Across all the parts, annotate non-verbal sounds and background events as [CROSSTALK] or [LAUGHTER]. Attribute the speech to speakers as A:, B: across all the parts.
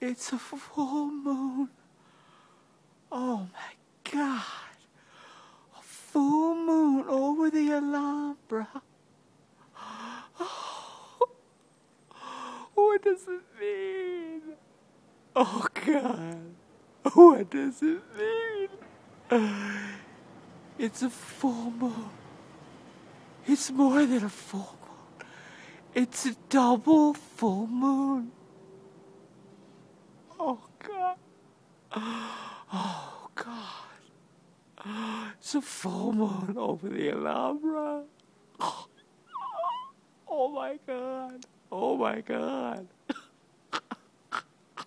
A: It's a full moon. Oh my God. A full moon over the Alhambra. Oh, what does it mean? Oh God. What does it mean? It's a full moon. It's more than a full moon. It's a double full moon. Oh God. Oh God. It's a full moon over the Alhambra. Oh my God. Oh my God. [LAUGHS]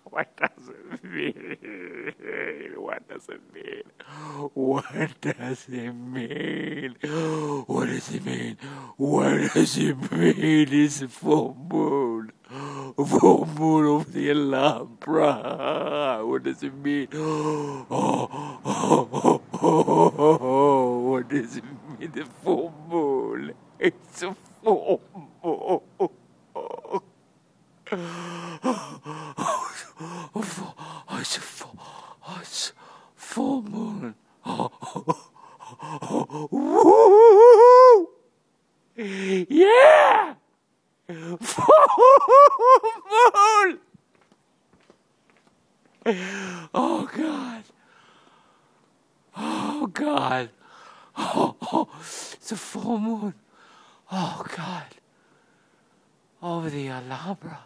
A: What does it mean? What does it mean? What does it mean? What does it mean? What does it mean? It's full moon. Full moon over the Alhambra. What does it mean? Oh, oh, oh, oh, oh, What does it mean? The full moon. It's a full moon. it's a full, oh, it's full moon. Woo! Yeah! Full moon! [LAUGHS] Oh God! Oh God! Oh, [LAUGHS] oh, it's a full moon. Oh God! Over the Alhambra.